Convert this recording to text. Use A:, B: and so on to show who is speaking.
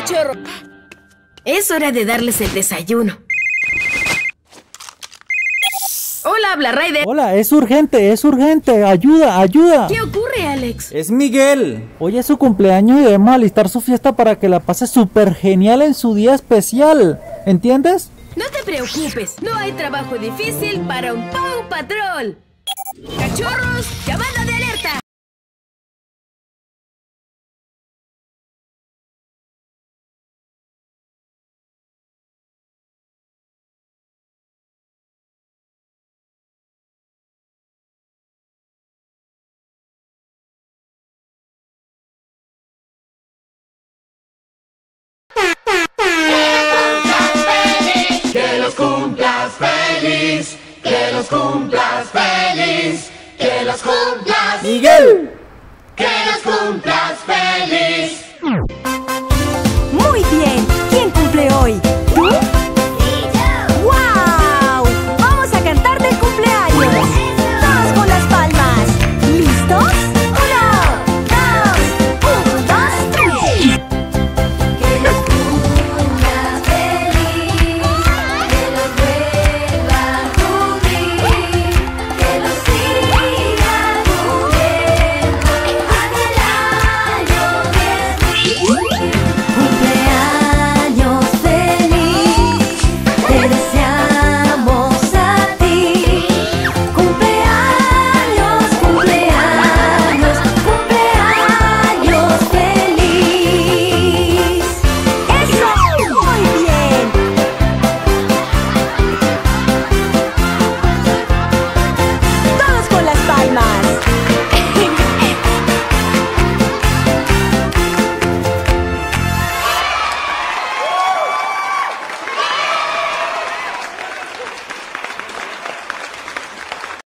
A: cachorro. Es hora de darles el desayuno. Hola, habla Ryder.
B: Hola, es urgente, es urgente. Ayuda, ayuda.
A: ¿Qué ocurre, Alex?
C: Es Miguel.
B: Hoy es su cumpleaños y debemos alistar su fiesta para que la pase súper genial en su día especial. ¿Entiendes?
A: No te preocupes, no hay trabajo difícil para un Paw Patrol. ¡Cachorros! ¡Llamada de alerta!
D: Feliz, que los cumplas feliz, que los cumplas,
C: Miguel.
D: que los cumplas feliz.